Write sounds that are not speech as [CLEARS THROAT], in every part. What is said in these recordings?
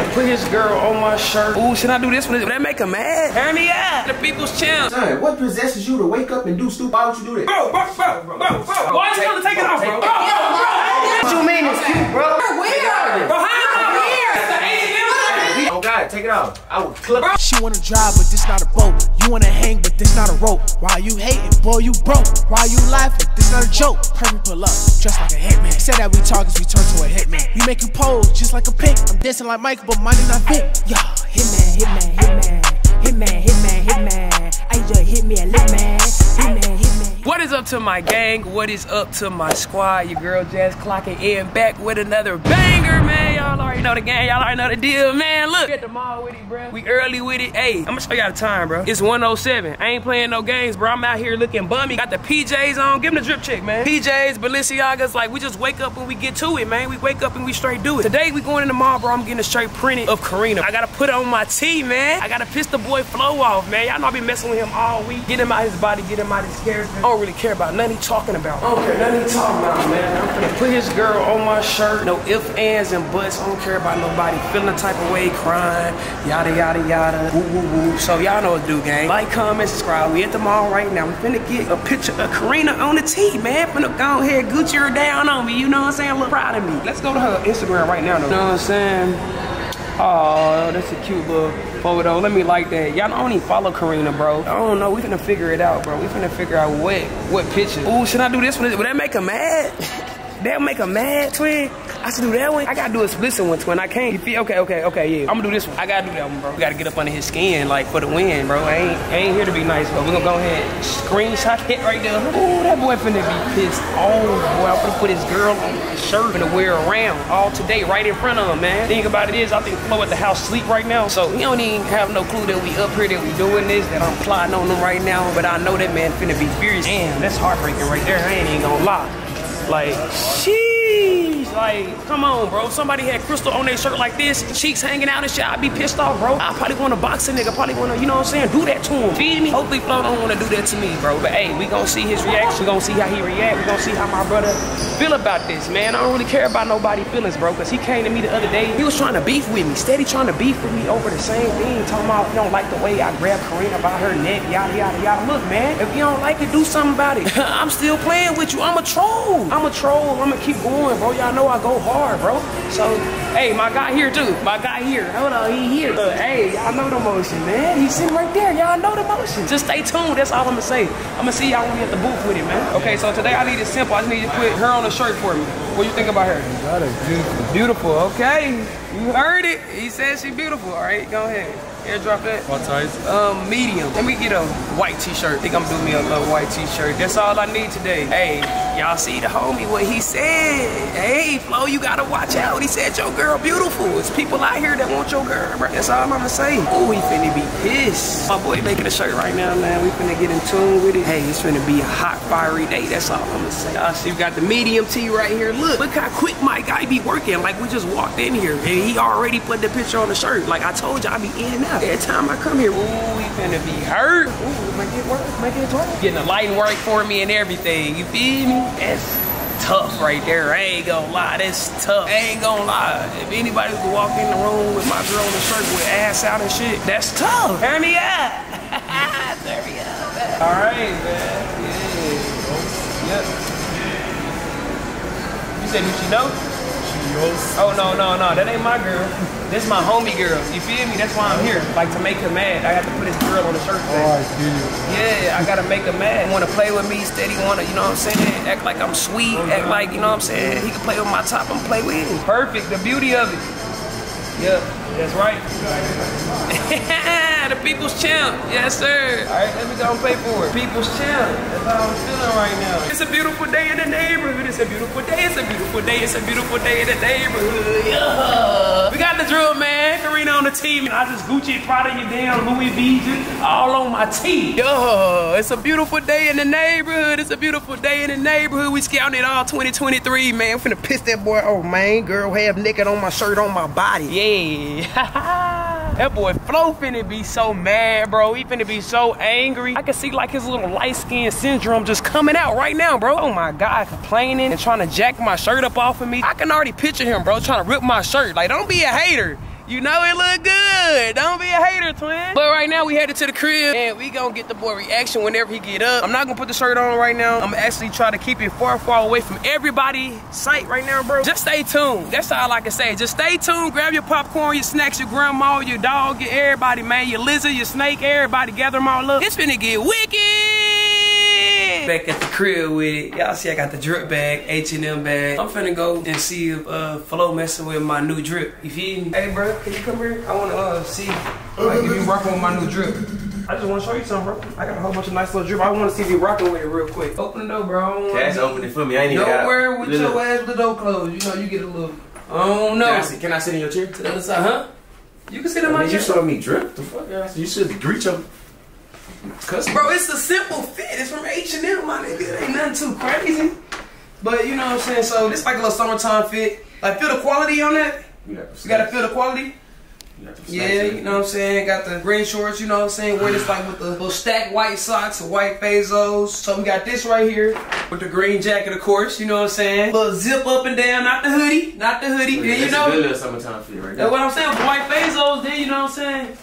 finna put his girl on my shirt. Ooh, should I do this one? Would that make him mad? Hear me out. The people's champ. Son, what possesses you to wake up and do stupid? Why would you do that? Bro, bro, bro, bro, bro, bro. Why you trying to take it off, bro? Bro, bro, What you mean it's cute, bro? Where? Bro, how God, take it off. I will clip. Her. She wanna drive, but this not a boat. You wanna hang, but this not a rope. Why you hating, boy? You broke. Why you laughing? This not a joke. Perfect pull up, dressed like a hitman. Said that we talk as we turn to a hitman. We make you pose just like a pink. I'm dancing like Michael, but money not big. Yeah, hitman, hitman, hitman, hitman, hitman, hitman. I just hit me a lit man. Hitman, hitman. What is up to my gang? What is up to my squad? Your girl Jazz clocking in back with another banger, man. Already know the gang. Y'all already know the deal, man. Look at the mall with it, bro. We early with it. Hey, I'm gonna show y'all the time, bro. It's 107. I ain't playing no games, bro. I'm out here looking bummy. Got the PJs on. Give him the drip check, man. PJs, Balenciagas. Like, we just wake up and we get to it, man. We wake up and we straight do it. Today, we going in the mall, bro. I'm getting a straight printed of Carena. I gotta put on my tee, man. I gotta piss the boy Flow off, man. Y'all know I been messing with him all week. Get him out his body, get him out his character. I don't really care about nothing he talking about. I don't care nothing he talking about, man. I'm gonna put his girl on my shirt. No ifs, ands, and buts. I don't care about nobody feeling the type of way, crying, yada, yada, yada. Woo, woo, woo. So y'all know what to do, gang. Like, comment, subscribe. We at the mall right now. We finna get a picture of Carena on the tee, man. Finna go ahead, Gucci her down on me. You know what I'm saying? Look proud of me. Let's go to her Instagram right now, though. You know what I'm saying? Oh, that's a cute little photo. Let me like that. Y'all don't even follow Carena, bro. I don't know. We finna figure it out, bro. We finna figure out what what picture. Ooh, should I do this one? Would that make her mad? [LAUGHS] That'll make her mad, twin. I should do that one. I gotta do a split one, twin. I can't. You feel okay? Okay, okay, yeah. I'm gonna do this one. I gotta do that one, bro. We gotta get up under his skin, like for the win, bro. I ain't, I ain't here to be nice, but we gonna go ahead and screenshot it right there. Ooh, that boy finna be pissed. Oh, boy, I'm finna put his girl on my shirt finna wear around all today, right in front of him, man. Think about it is, I think Flo at the house sleep right now, so he don't even have no clue that we up here, that we doing this, that I'm plotting on him right now. But I know that man finna be furious. Damn, that's heartbreaking right there. I ain't even gonna lie. Like, sheesh. Like, come on, bro. Somebody had crystal on their shirt like this, cheeks hanging out and shit. I'd be pissed off, bro. I probably want to box a nigga. Probably want to, you know what I'm saying? Do that to him. Feed me. Hopefully, Flo don't want to do that to me, bro. But hey, we gonna see his reaction. We gonna see how he react. We gonna see how my brother feel about this, man. I don't really care about nobody feelings, bro. Cause he came to me the other day. He was trying to beef with me. Steady trying to beef with me over the same thing. Talking about he don't like the way I grab Carena by her neck. Yada, yada, yada. Look, man. If you don't like it, do something about it. [LAUGHS] I'm still playing with you. I'm a troll. I'm a troll. I'm gonna keep going, bro. Y'all know I go hard, bro. So, hey, my guy here too. My guy here. Hold on, he here. Look, hey, y'all know the motion, man. He's sitting right there. Y'all know the motion. Just stay tuned. That's all I'm gonna say. I'm gonna see y'all when we at the booth with it, man. Okay, so today I need it simple. I just need you to put her on a shirt for me. What you think about her? That is beautiful. Beautiful. Okay, you heard it. He said she beautiful. All right, go ahead. Airdrop that. What size? Um, medium. Let me get a white t-shirt. Think I'm doing me a little white t-shirt. That's all I need today. Hey, y'all see the homie, what he said. Hey, Flo, you gotta watch out. He said your girl beautiful. It's people out here that want your girl, bro. That's all I'm gonna say. Ooh, he finna be pissed. My boy making a shirt right now, man. We finna get in tune with it. Hey, it's finna be a hot, fiery day. That's all I'm gonna say. Y'all see, we got the medium tee right here. Look, look how quick my guy be working. Like, we just walked in here, and he already put the picture on the shirt. Like I told you, I be in out. Every time I come here, ooh, he finna be hurt. Ooh, make it work, make it work. Getting the lighting work for me and everything. You feel me? That's tough right there. I ain't gonna lie, that's tough. I ain't gonna lie. If anybody could walk in the room with my girl in the shirt with ass out and shit, that's tough. Turn me up. [LAUGHS] Turn me up. All right, man. Yeah. Oh, yep. You said who she know? Oh no no no, that ain't my girl. This is my homie girl. You feel me? That's why I'm here. Like to make her mad. I have to put his girl on the shirt. Oh, I you. Yeah, I gotta make her mad. Wanna play with me, steady wanna, you know what I'm saying? Act like I'm sweet, oh, act like, you know what I'm saying? He can play with my top and play with him. Perfect, the beauty of it. Yep, that's right. [LAUGHS] the people's champ. Yes, sir. All right, let me go and pay for it. People's champ. That's how I'm feeling right now. It's a beautiful day in the neighborhood. It's a beautiful day. It's a beautiful day. It's a beautiful day in the neighborhood. Yeah. We got the drill, man. Carena on the team. I just Gucci, Prada, you damn Louis V, all on my team. Yo, it's a beautiful day in the neighborhood. It's a beautiful day in the neighborhood. We scouting it all 2023, man. I'm finna piss that boy off, man. Girl half naked on my shirt on my body. Yeah. [LAUGHS] that boy Flo finna be so mad, bro. He finna be so angry. I can see like his little light skin syndrome just coming out right now, bro. Oh my God, complaining and trying to jack my shirt up off of me. I can already picture him, bro, trying to rip my shirt. Like, don't be a hater. You know it look good. Don't be a hater, twin. But right now we headed to the crib and we gonna get the boy reaction whenever he get up. I'm not gonna put the shirt on right now. I'm actually try to keep it far, far away from everybody's sight right now, bro. Just stay tuned. That's all I can say. Just stay tuned. Grab your popcorn, your snacks, your grandma, your dog, your everybody, man. Your lizard, your snake, everybody. Gather them all up. It's finna get wicked. Back at the crib with it. Y'all see I got the drip bag, H&M bag. I'm finna go and see if uh, Flo messing with my new drip. You feel me? Hey, bro, can you come here? I wanna uh, see like, if you rocking with my new drip. I just wanna show you something, bro. I got a whole bunch of nice little drip. I wanna see if you rocking with it real quick. Open the door, bro. I don't wanna Cash open it for me. I ain't even got Don't worry with Look, your ass with the door closed. You know you get a little. Oh, don't. Can I, sit, can I sit in your chair? To the other side, huh? You can sit in I my mean, you saw me drip. The fuck, yeah. You should greet your Bro, it's a simple fit. It's from H&M, my nigga. It ain't nothing too crazy. But you know what I'm saying? So this like a little summertime fit. Like feel the quality on that. You got the You gotta feel the quality. You Yeah, you know what I'm saying? Got the green shorts, you know what I'm saying? Wear this like with the little stacked white socks and white Bezos. So we got this right here with the green jacket, of course, you know what I'm saying? Little zip up and down, not the hoodie, not the hoodie. Yeah, you that's know? a good little summertime fit right That's there. what I'm saying. With white Bezos, then you know what I'm saying?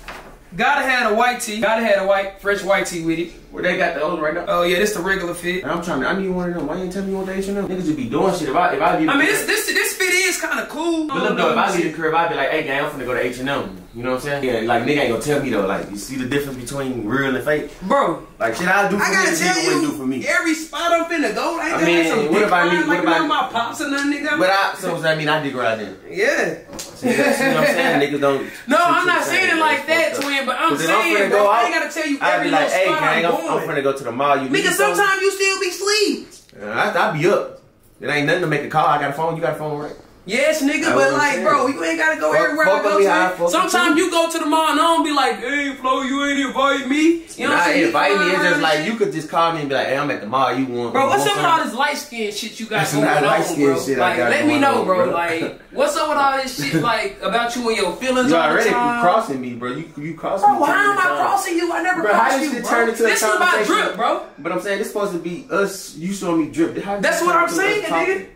Gotta have a white tee. Gotta have a white, fresh white tee with it. Where they got the old right now? Oh yeah, this the regular fit. And I'm trying to. I need one of them. Why you ain't telling me what should know? Niggas just be doing shit. If I if I leave. I mean, this this this fit is kind of cool. But look though, if I leave the crib, I'd be like, hey gang, I'm finna go to H and M. You know what I'm saying? Yeah, like nigga ain't gonna tell me though. Like you see the difference between real and fake. bro, Like shit, I do for I gotta and tell wouldn't do for me. you, every spot I'm finna go, ain't I mean, like some what if I need- like what if you know I- my pops and nothing, nigga. But I, so does that mean I dig right then? yeah. See, that's, see what I'm saying? [LAUGHS] Niggas don't. No, I'm not saying it like that, It's fucked up. twin. But I'm But then I'm saying, bro, I ain't gotta tell you every be like, little hey spot gang, I'm I'm, I'm going. finna go to the mall. You Nigga, sometimes you still be sleep. Uh, I, I be up. It ain't nothing to make a call. I got a phone. You got a phone, right? Yes, nigga, but like, bro, you ain't gotta go Fuck- everywhere fuck I go how to. with Sometimes you. go to the mall and I don't be like, hey, Flo, you ain't invite me. You know what I'm saying? Invite me. It's just like you could just call me and be like, hey, I'm at the mall. You want? Bro, what's up with all this light skin shit you got It's going on, bro? shit like, let me know, bro. bro. Like, what's up with all this shit, [LAUGHS] like, about you and your feelings You all the already time? crossing me, bro. You you crossing Bro, me. why too am I crossing you? I never Bro, how crossed you, bro. turn into a this is about drip, bro. But I'm saying this supposed to be us. You showing me drip. That's what I'm saying, nigga.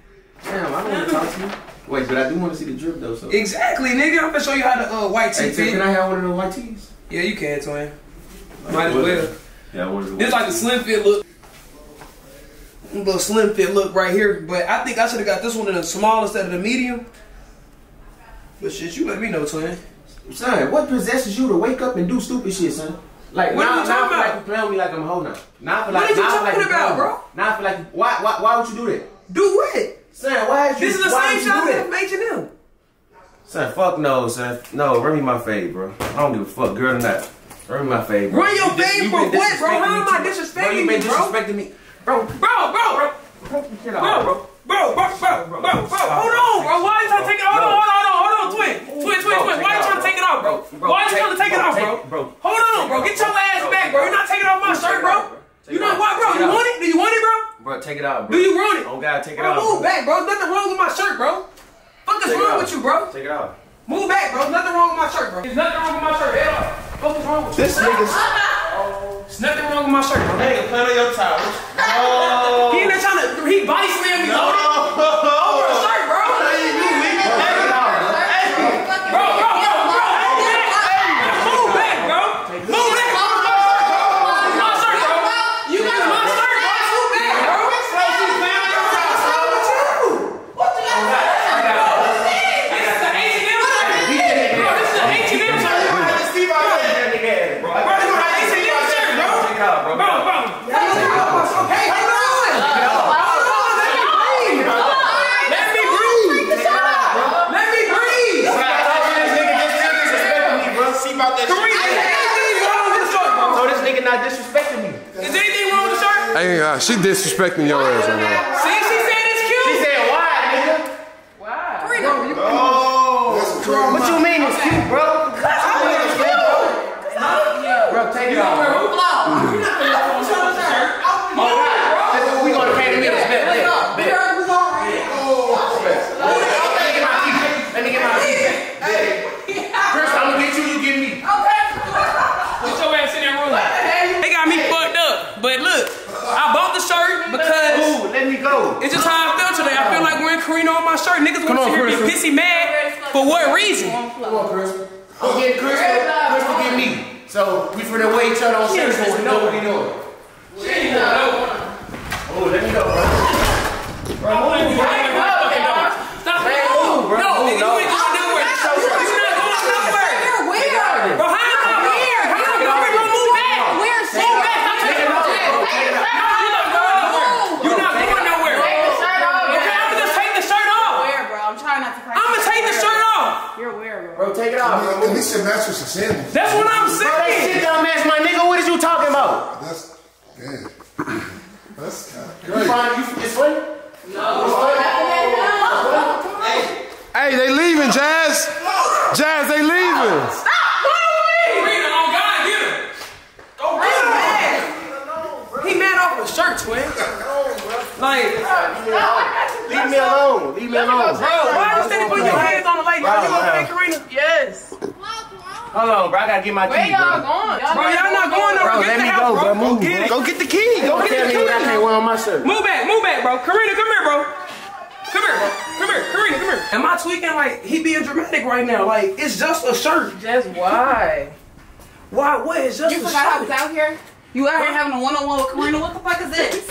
Damn, I don't want to talk to you. Wait, but I do want to see the drip though. So. Exactly, nigga. I'm gonna show you how to uh, white tee Hey, Tim, can I have one of those white tees? Yeah, you can, twin. Might as well. Yeah, one of those. This like a slim fit look. Little slim fit look right here, but I think I should have got this one in the small instead of the medium. But shit, you let me know, twin. Son, what possesses you to wake up and do stupid shit, son? Like What now, are you talking now I talking feel like about? you playing with me like I'm a hoe now. Now I feel What like are you now I feel like talking you about, bro? Now I feel like why why why would you do that? Do what? Son, why is you This is the same would you shot do that that? from H&M. Son, fuck no, son. No, run me my fade, bro. I don't give a fuck, girl or not. Run me my fade, bro. Run your You fade you for what, bro? How am I too much. disrespecting Bro, you been disrespecting me. Bro, Bro, bro, Get bro, out, bro, bro, bro, bro, bro, bro. Hold on, bro. Why you trying to take it? Hold on, hold on, hold on, hold on, twin, twin, twin, twin. Why you trying to take it off, bro? Why you trying to take it off, bro? Hold on, bro. Get your ass back, bro. You're not taking off my shirt, bro. You know what, bro? You want it? Do you want it, bro? Bro, take it out, bro. Do you want it? Oh God, take it Bro, out. move bro. back, bro. Nothing wrong with my shirt, bro. Fuck is wrong with you, bro? Take it out. Move back, bro. Nothing wrong with my shirt, bro. There's nothing wrong with my shirt at all. Fuck is wrong with you? This nigga's. There's nothing wrong with my shirt, bro. Nigga, plan on your towel. Oh. He in there trying to, he body slammed me over over a shirt, bro. Bro, bro, bro, bro. Move back, bro. Move back. It's my shirt, bro. You got my shirt, bro. Move back, bro. What's wrong with you? This is the H&M shirt. Bro, this is the H&M shirt. Bro, this is the H&M shirt, bro. Bro, bro. Okay, hold on. Hold on. Let me breathe. Let me breathe. Kareem, is anything wrong with the shirt, bro? So this nigga not disrespecting me. Is anything wrong with the shirt? Hey, uh, she disrespecting your ass right now. See, she said it's cute. said why, nigga? What you mean it's cute, bro? Bro, take it off. bro. We gonna pay the bills. Bet, bet, bet. Let me get my teeth. Let me get my teeth. First, I'm gonna get you, you get me. Put your ass in that room. They got me fucked up. But look, I bought the shirt because Ooh, let me go. it's just how I feel today. I feel like wearing Carena on my shirt. Niggas want to on, hear me Chris. pissy mad. For what reason? Come on, Crystal. I'm getting Crystal. Crystal get me. So we finna wait each other on ain't Saturday. We going know what we nowhere. doing. Oh, let me go, bro. Bro, move, bro. Stop Man, it. move, bro. No, Move, nigga, no. you ain't going nowhere. You're not going nowhere. You're weird. Bro, how am I weird? How am I weird? Bro, move back. Weird shit. Move back. Stop taking my shit. You're not going nowhere. You're not going nowhere. Take the shirt off. Okay, I'm gonna just take the shirt off. Weird, bro. I'm trying not to fight. I'm gonna take the shirt off. You're weird, bro. Bro, take it off, bro. At least your match with some sandals. That's what I'm Bro, that saying. shit don't match my nigga. What is you talking about? That's, damn. [CLEARS THROAT] That's kind of You find you it's funny? Hey, they leaving, Jazz. Jazz, they leaving. Carena, on God, get him. Go bring him mad. He mad off a shirt, twin. Like, Leave me alone. Leave me alone. bro, why you steady putting your hands on the lady? Are you gonna pay Carena? Yes. Hold on, bro. I gotta get my Where key, y'all bro. going? Bro, y'all not going Bro, nowhere. Get let me house, go, bro. Move, Get bro. it. Go get the key. Go Don't get tell the me what I key. can't wear on my shirt. Move back, move back, bro. Carena, come here, bro. Come here, bro. Come here, Carena, come here. Am I tweaking? Like, he being dramatic right now. Like, it's just a shirt. Just why? Why? What? It's just You a forgot I was out here? You out here having a one-on-one with Carena? What the fuck is this?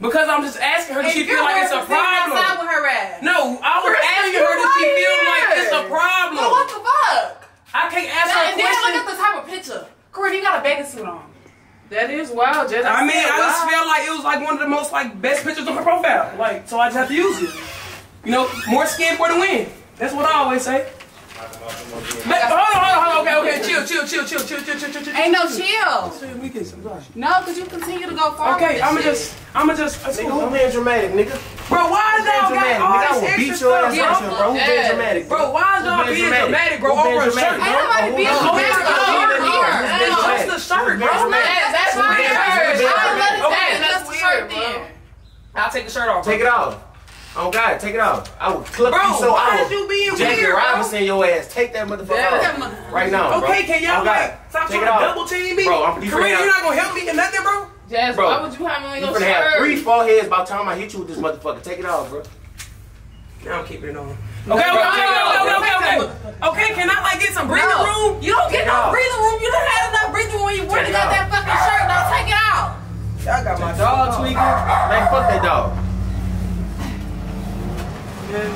Because I'm just asking her, does she feel you're like it's a problem? with her ass. No, I was Kristen, asking her, does she right feel like it's a problem? Well, what the fuck? I can't ask her a And then look question. at the type of picture. Carena, you got a bathing suit on. That is wild, Jess. I mean, said I just wild. felt like it was like one of the most like best pictures on her profile. Like, so I just have to use it. You know, more skin for the win. That's what I always say. But, hold on, hold on, hold on, okay, okay, chill, chill, chill, chill, chill, chill, chill, chill, chill. Ain't no chill. Chill, we get some No, because you continue to go forward. Okay, I'ma just, I'ma just, Nigga, who being dramatic, nigga? bro. Why is y'all got all nigga. I this will extra beat your ass stuff, bro? bro. Who being dramatic? Bro, why is y'all being being dramatic, bro, Who being over a dramatic? shirt, Ain't nobody being Who being dramatic. dramatic? Over Who being here. dramatic? Ain't no- It's the shirt, bro. That's, that's my shirt. I'll let it Okay. That's the shirt then. I'll take the shirt off. Take it off. Oh God, take it off. I will clip Bro, you so why I is you being Jackie weird. Robinson your ass. Take that motherfucker That off. motherfucker. Right now, bro. Okay, can y'all Oh, God. like stop Take trying to double team me? Bro, I'm- Kareem, you're not gonna help me in nothing, bro. Jazz, Bro, why would you have me on You your gonna have three shirt? foreheads by the time I hit you with this motherfucker. Take it off, bro. Now I'm keeping it on. Okay, okay, okay, okay, okay, okay, okay. Okay, can I like get some breathing No, room? You don't get no breathing room. You done had enough breathing room when you Take working it at off. that fucking shirt. Now take it out. I got my dog tweaking. Man, fuck that dog. Bro, get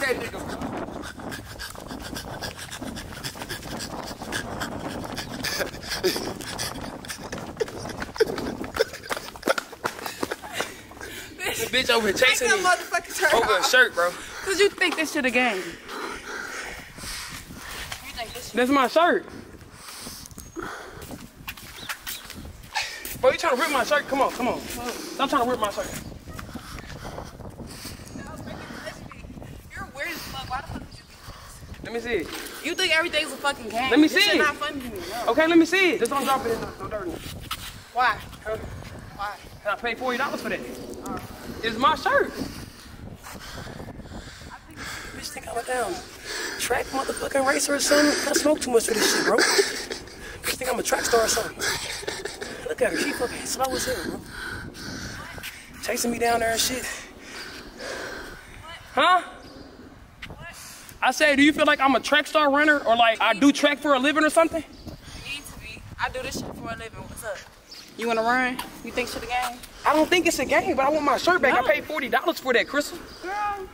that nigga. This bitch over here chasing me shirt over a shirt, bro. Cause you think this shit a game. You think this That's my shirt. Bro, you trying to rip my shirt? Come on, come on. Stop trying to rip my shirt. You're weird as fuck. Why the fuck would you Let me see it. You think everything's a fucking game. Let me This see it. not funny to me. No. Okay, let me see it. Just don't drop it in no dirt. Why? Why? I paid forty dollars for that. It's my shirt. Bitch think I'm a down track motherfucking racer or something. I smoke too much for this shit, bro. Bitch think I'm a track star or something. Look at her, she fucking slow as hell, bro. Chasing me down there and shit. Huh? I say, do you feel like I'm a track star runner or like I do track for a living or something? You need to be. I do this shit for a living. What's up? You wanna run? You think shit a game? I don't think it's a game, but I want my shirt back. I paid forty dollars for that, Crystal. Girl,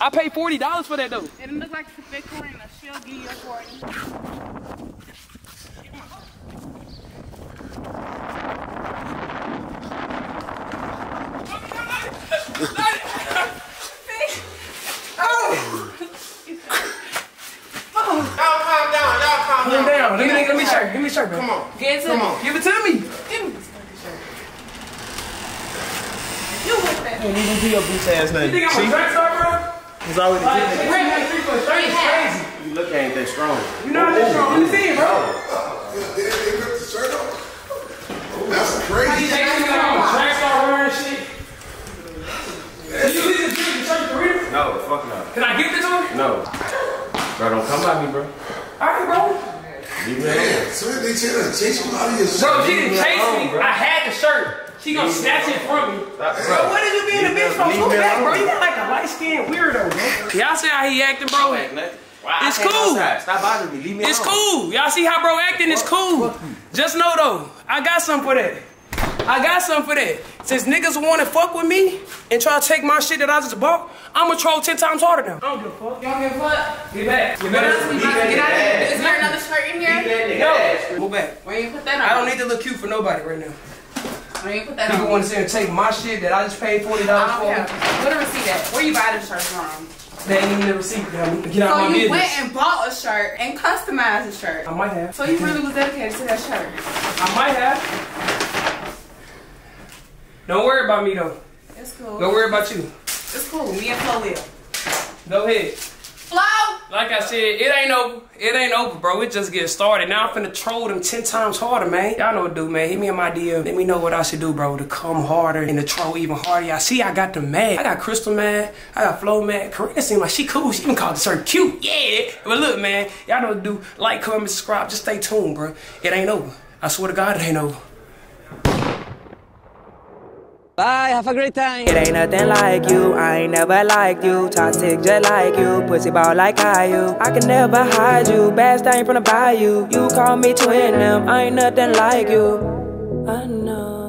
I paid forty dollars for that though. it didn't look like it's a fake Carena. She'll give you a 40. Y'all calm down. Y'all calm Calm down. Let me, let me shirt. Give me shirt, man. Come on. Get to Come me. on. Give it to me. Give me this fucking shirt. You with that? You gonna do your bitch ass You think I'm a track star, bro? It's already Like, three like three foot straight is crazy. You look ain't that strong. You know how that's strong. Let me see it, bro. Oh. They, they ripped the shirt off. That's You crazy. think I'm a track star runner and shit? Can you leave this bitch shirt for real? No, fuck no. Can I gift it to her? No. Bro, don't come by me, bro. Alright, bro. Leave me alone. So they trying to chase you out of your Bro, shirt. she didn't chase me. bro. I had the shirt. She gonna snatch it from me. Stop, Bro, bro. what did you being a bitch me- from? leave Scoot me back, bro. You got like a light skinned weirdo, bro. Y'all see how he acting, bro? Ain't nothing. It's cool. outside? Stop bothering me. Leave me It's alone. cool. Y'all see how bro acting? It's cool. Just know though, I got something for that. I got something for that. Since niggas wanna fuck with me and try to take my shit that I just bought, I'ma troll 10 times harder now. I don't give a fuck. You don't give a fuck? Get back. Get What else back. we about to get out of here? Is there another shirt in Leave here? that nigga No. ass. Move back. Where you put that on? I don't need to look cute for nobody right now. Where you put that People on? want to sit and take my shit that I just paid $40 I for. don't care. Where the receipt at? Where you buy the shirt from? They ain't even the receipt, dummy. Get out So my business. So you business. went and bought a shirt and customized a shirt. I might have. So you really was dedicated to that shirt. I might have. Don't worry about me though. It's cool. Don't worry about you. It's cool. Me and Flo will. Go ahead. Flo! Like I said, it ain't over. It ain't over, bro. It just getting started. Now I'm finna troll them 10 times harder, man. Y'all know what to do, man. Hit me in my DM. Let me know what I should do, bro, to come harder and to troll even harder. Y'all see, I got the mad. I got Crystal mad. I got Flo mad. Carena seem like she cool. She even called the shirt cute. Yeah. But look, man. Y'all know what to do. Like, comment, subscribe. Just stay tuned, bro. It ain't over. I swear to God, it ain't over. Bye, have a great time. It ain't nothing like you, I ain't never liked you. Toxic just like you, pussy ball like I you. I can never hide you, bad thing from the bayou. You call me twin them, I ain't nothing like you. I know.